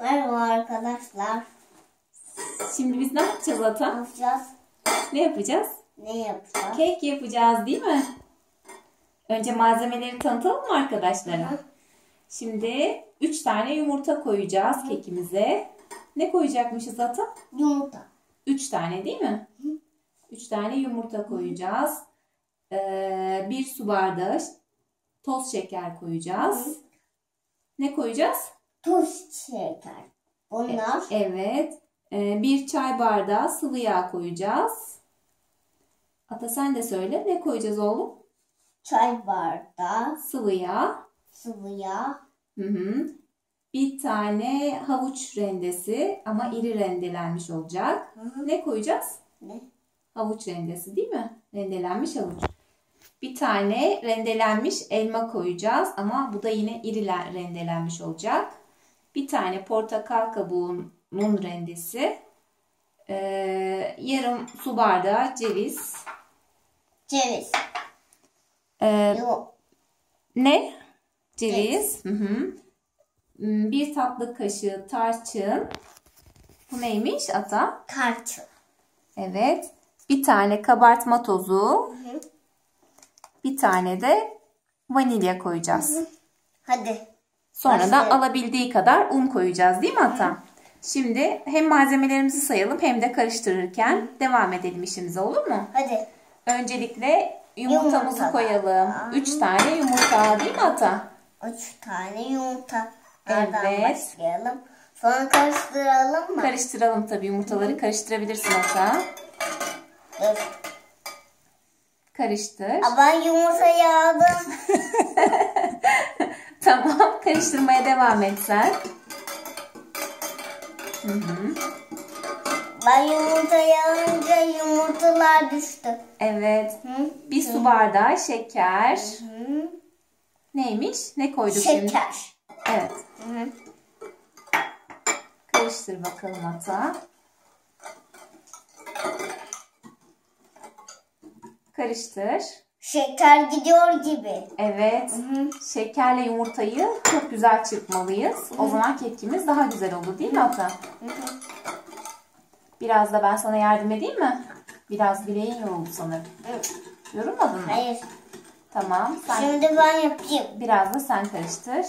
Merhaba arkadaşlar. Şimdi biz ne yapacağız Ne Ata? yapacağız? Ne yapacağız? Ne yapacağız? Kek yapacağız değil mi? Önce malzemeleri tanıtalım mı arkadaşlara? Şimdi 3 tane yumurta koyacağız kekimize. Ne koyacakmışız Ata? Yumurta. 3 tane değil mi? 3 tane yumurta koyacağız. Ee, bir su bardağı toz şeker koyacağız. Ne koyacağız? Tuz şeker. Bunlar Evet. Ee, bir çay bardağı sıvı yağ koyacağız. Ata sen de söyle. Ne koyacağız oğlum? çay bardağı, Sıvı yağ. sıvı yağ, Hı hı. Bir tane havuç rendesi ama iri rendelenmiş olacak. Ne koyacağız? ne? Havuç rendesi değil mi? Rendelenmiş havuç. Bir tane rendelenmiş elma koyacağız ama bu da yine iri le- rendelenmiş olacak. Bir tane portakal kabuğunun rendesi. Ee, yarım su bardağı ceviz. Ceviz. Yok. ne? Ceviz. Hı hı. Hmm, Bir tatlı kaşığı tarçın. Bu neymiş ata? Tarçın. Evet. Bir tane kabartma tozu. hı. Bir tane de vanilya koyacağız. Hadi. Sonra da Başlayalım. alabildiği kadar un koyacağız değil mi Ata? Şimdi hem malzemelerimizi sayalım hem de karıştırırken devam edelim işimize olur mu? Hadi. Öncelikle yumurtamızı Yumurtalar. koyalım. 3 tane yumurta değil mi Ata? Üç tane yumurta. Nereden Evet. başlayalım? Sonra karıştıralım mı? Karıştıralım tabii yumurtaları karıştırabilirsin Ata. Dur. Karıştır. Aa, Ben yumurtayı aldım. Tamam karıştırmaya devam et sen. Hı hı. Ben yumurtayı alınca yumurtalar düştü. Evet. Hı? Bir su bardağı şeker. Hı? Neymiş? Ne koyduk şimdi? Şeker. Evet. Hı. Karıştır bakalım Ata. Karıştır. Şeker gidiyor gibi. Evet. Şekerle yumurtayı çok güzel çırpmalıyız. O zaman kekimiz daha güzel olur değil mi Ata? Biraz da ben sana yardım edeyim mi? Biraz bileğin yoruldu sanırım. Hı. Yorulmadın mı? Hayır. Tamam. Sen Şimdi ben yapayım. biraz da sen karıştır.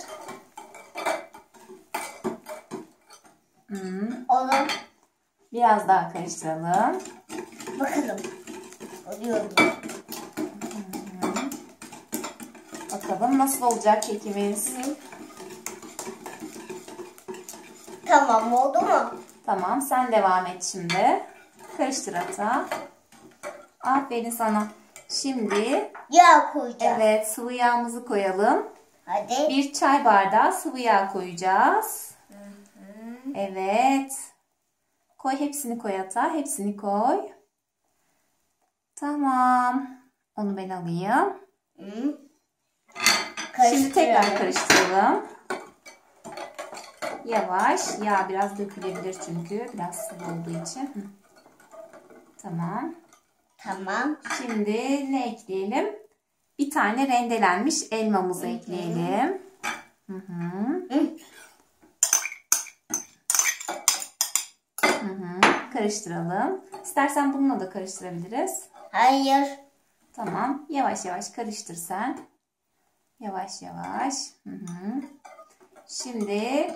Hmm. Oğlum Biraz daha karıştıralım. bakalım. Oluyor mu? Bakalım nasıl olacak kekimiz. Tamam oldu mu? Tamam sen devam et şimdi. Karıştır ata. Aferin sana. Şimdi Yağ koyacağım. evet sıvı yağımızı koyalım. Hadi. Bir çay bardağı sıvı yağ koyacağız. Evet. Koy hepsini koy ata. Hepsini koy. Tamam. Onu ben alayım. Hı. Şimdi tekrar Karıştıralım. Yavaş. Yağ biraz dökülebilir çünkü. Biraz sıvı olduğu için. Hı. Tamam. Tamam. Şimdi ne ekleyelim? Bir tane rendelenmiş elmamızı ekleyelim. Hı hı. Hı. Hı hı. Karıştıralım. İstersen bununla da karıştırabiliriz. Hayır. Tamam. Yavaş yavaş karıştır sen. Yavaş yavaş. Hı hı. Şimdi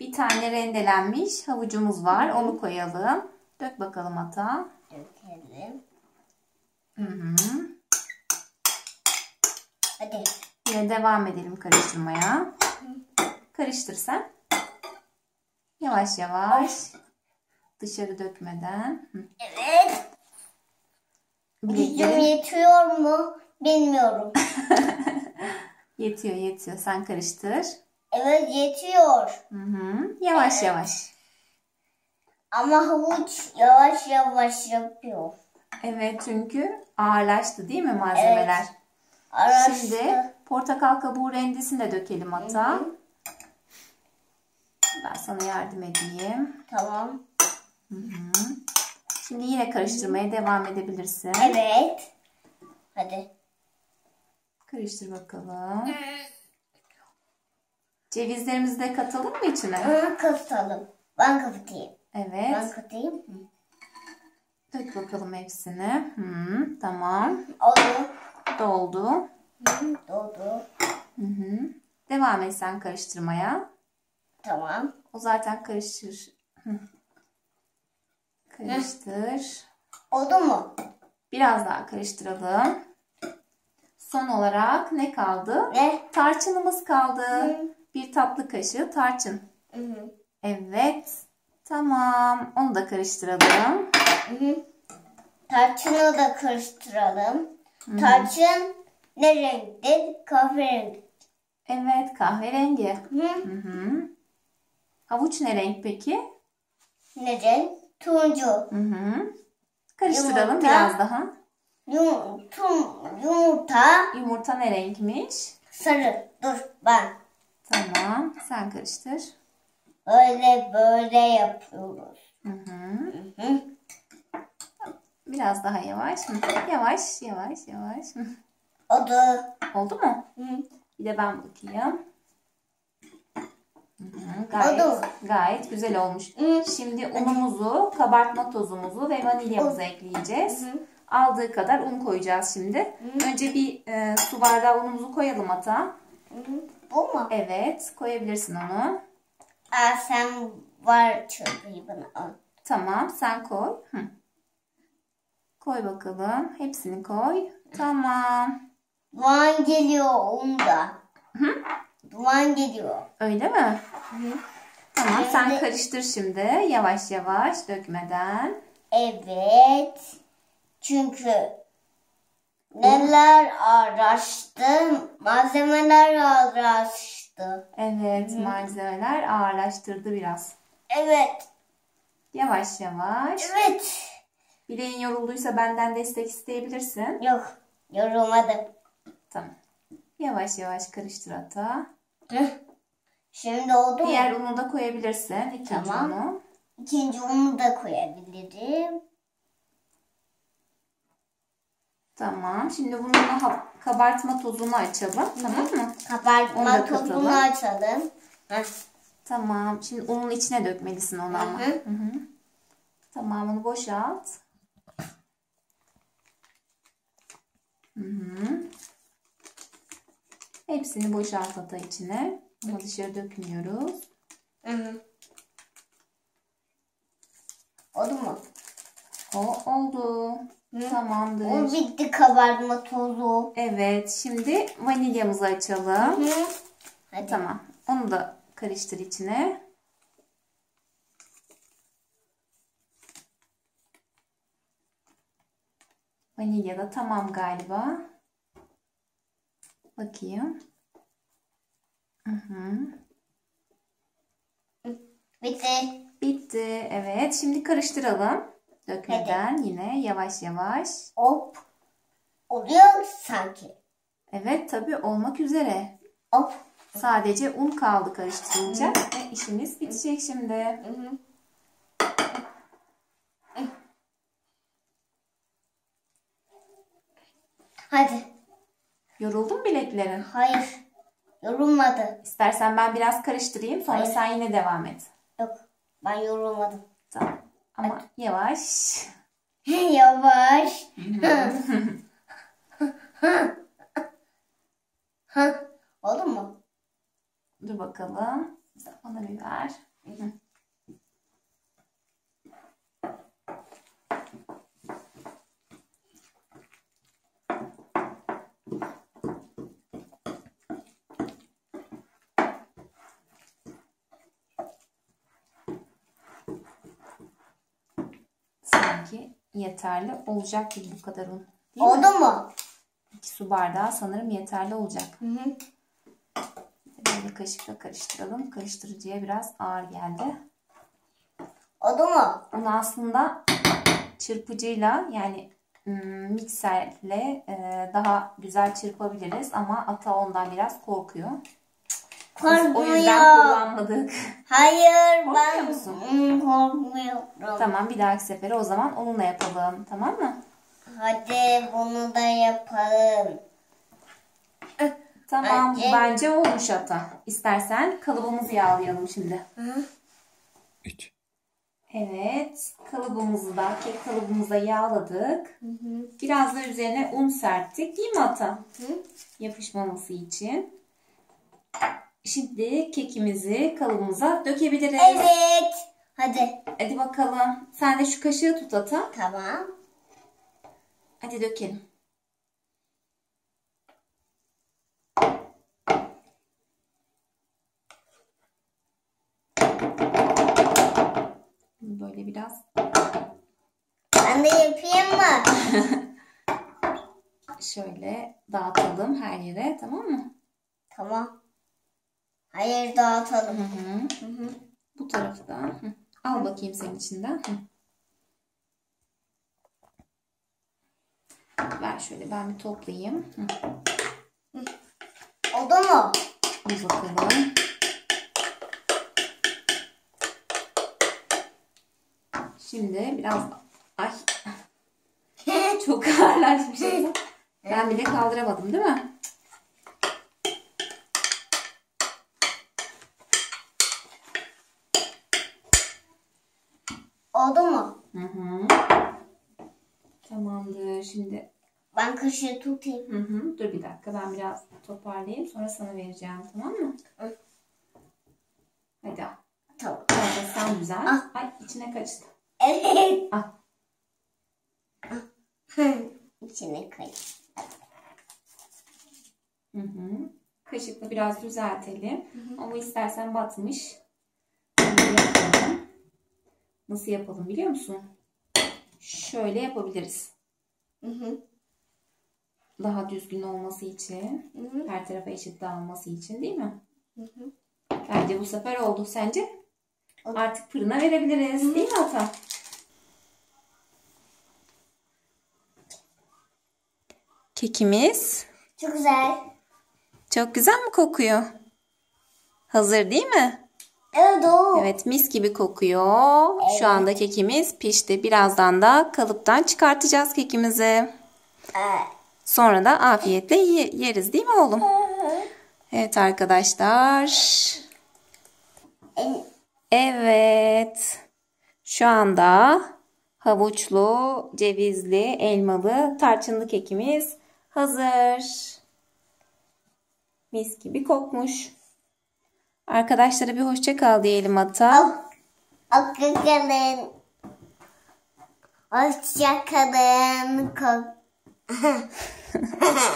bir tane rendelenmiş havucumuz var. Onu koyalım. Dök bakalım ata. Dökelim. Hı hı. Hadi. Yine devam edelim karıştırmaya. Karıştır sen. Yavaş yavaş. Dışarı dökmeden. Hı. Evet. Gücüm yetiyor mu? Bilmiyorum. yetiyor yetiyor. Sen karıştır. Evet yetiyor. Hı hı. Yavaş yavaş. Ama havuç yavaş yavaş yapıyor. Evet çünkü ağırlaştı değil mi malzemeler? Araçta. Şimdi portakal kabuğu rendesini de dökelim hatta. Ben sana yardım edeyim. Tamam. Şimdi yine karıştırmaya devam edebilirsin. Evet. Hadi. Karıştır bakalım. Cevizlerimizi de katalım mı içine? Hı, kapatalım. Ben kapatayım. Evet. Ben kapatayım. Hı. Dök bakalım hepsini. Hı, tamam. Oldu. Doldu. Hı, doldu. Hı hı. Devam et sen karıştırmaya. Tamam. O zaten karışır. Hı. Karıştır. Oldu mu? Biraz daha karıştıralım. Son olarak ne kaldı? Ne? Tarçınımız kaldı. Hı. Bir tatlı kaşığı tarçın. Hı hı. Evet. Tamam. Onu da karıştıralım. Hı hı. Tarçını da karıştıralım. Tarçın ne renktir? Kahverengi. Evet. Kahverengi. Hı. Hı hı. Havuç ne renk peki? Ne renk? Turuncu. Hı hı. Karıştıralım Yumurta. biraz daha. Yum, tum, yumurta Yumurta ne renkmiş? sarı. Dur ben. Tamam. Sen karıştır. Böyle böyle yapıyoruz. Hı hı. Hı. Biraz daha yavaş. Hı. Yavaş, yavaş, yavaş. Hı. Oldu. Oldu mu? Hı. Bir de ben bakayım. Hı hı, Gayet, Oldu. gayet güzel olmuş. Hı. Şimdi unumuzu, kabartma tozumuzu ve vanilyamızı ekleyeceğiz. Hı. Aldığı kadar un koyacağız şimdi. Önce bir e, su bardağı unumuzu koyalım ata. Hı. Bu mu? Evet, koyabilirsin onu. Aa, sen var çöpüyü bana al. Tamam, sen koy. Hı. Koy bakalım. Hepsini koy. Tamam. Duman geliyor onda. Duman geliyor. Öyle mi? Hı. Tamam, sen karıştır şimdi. Yavaş yavaş dökmeden. Evet. Çünkü neler araştım, malzemeler araştı. Evet, malzemeler ağırlaştırdı biraz. Evet, Yavaş yavaş. evet. Bileğin yorulduysa benden destek isteyebilirsin. Yok, yorulmadım. Tamam. Yavaş yavaş karıştır ata. Şimdi oldu mu? Diğer unu da koyabilirsin. İkinci Tamam. unu. İkinci unu da koyabilirim. Tamam. Şimdi bunun ha- kabartma tozunu açalım. Tamam mı? Kabartma tozunu açalım. Heh. Tamam. Şimdi unun içine dökmelisin onu ama. Hı Hı hı. hı. Tamam onu boşalt. Hı hı. Hepsini boşalt ata içine. Ama dışarı dökmüyoruz. Hı hı. Oldu mu? O oldu. Hı. Tamamdır. O bitti kabartma tozu. Evet. Şimdi vanilyamızı açalım. Hı. Hadi. Tamam. Onu da karıştır içine. Vanilya da tamam galiba. Bakayım. Hı hı. Bitti. Bitti. Evet. Şimdi karıştıralım. Dökmeden yine yavaş yavaş. Hop. Oluyor sanki. Evet tabii olmak üzere. Hop. Sadece un kaldı karıştırılacak ve işimiz bitecek şimdi. Hı hı. Hadi. Yoruldun mu bileklerin? Hayır. Yorulmadı. İstersen ben biraz karıştırayım sonra Hayır. sen yine devam et. Yok. Ben yorulmadım. Tamam. Ama yavaş. Yavaş. Oldu mu? Dur bakalım. Bana bir ver. Hı. Sanki yeterli olacak gibi bu kadar un. Değil mi? Oldu mu? İki su bardağı sanırım yeterli olacak. Hı hı. Böyle kaşıkla karıştıralım. Karıştırıcıya biraz ağır geldi. Oldu mu? Onu aslında çırpıcıyla yani ım, mikserle e, daha güzel çırpabiliriz ama ata ondan biraz korkuyor. Biz o yüzden Korkmuyor. kullanmadık. Hayır Korkmuyor ben musun? Hmm, korkmuyorum. tamam bir dahaki sefere o zaman onunla yapalım. Tamam mı? Hadi bunu da yapalım. Tamam Bence- bence olmuş ata. İstersen kalıbımızı yağlayalım şimdi. Üç. Evet kalıbımızı da kek kalıbımızı da yağladık. Biraz da üzerine un serptik değil mi ata? Yapışmaması için. Şimdi kekimizi kalıbımıza dökebiliriz. Evet. Hadi. Hadi bakalım. Sen de şu kaşığı tut ata. Tamam. Hadi dökelim. Böyle biraz Ben de yapayım mı? şöyle dağıtalım her yere tamam mı? Tamam. Hayır dağıtalım. Hı hı. Hı hı. Bu tarafta. Hı. Al bakayım senin içinden. Hı. Ver şöyle ben bir toplayayım. Hı. Oldu mu? Bir bakalım. Şimdi biraz ay çok ağırlaşmış. Ben bile kaldıramadım değil mi? Oldu mu? Hı hı. Tamamdır. Şimdi Ben kaşığı tutayım. hı hı. dur bir dakika ben biraz toparlayayım sonra sana vereceğim tamam mı? Hı. Hadi al. Tamam. Orada sen güzel. Ah. Ay içine kaçtı. Evet. Al. İçine koy. Hı hı. Kaşıkla biraz düzeltelim. Ama istersen batmış. Şimdi yapalım. Nasıl yapalım biliyor musun? Şöyle yapabiliriz. Hı hı. Daha düzgün olması için. Hı hı. Her tarafa eşit dağılması için değil mi? Hı hı. Bence bu sefer oldu. Sence? Artık fırına verebiliriz. Değil mi Ata? Kekimiz Çok güzel. çok güzel mi kokuyor? Hazır değil mi? Evet. Evet mis gibi kokuyor. Şu anda kekimiz pişti. Birazdan da kalıptan çıkartacağız kekimizi. Evet. Sonra da afiyetle ye- yeriz değil mi oğlum? Evet arkadaşlar. Evet. Şu anda havuçlu, cevizli, elmalı, tarçınlı kekimiz hazır. Mis gibi kokmuş. Arkadaşlara bir hoşça kal diyelim hatta. Hoşçakalın. Hoşçakalın. Ko-